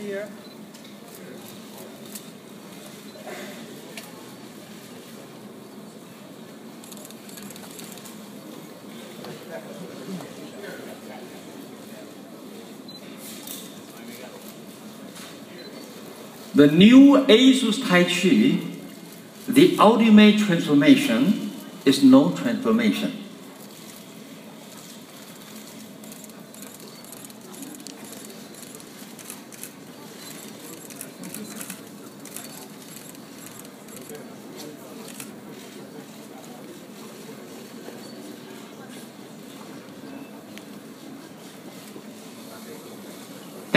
here. The new Asus Tai Chi, the ultimate transformation is no transformation.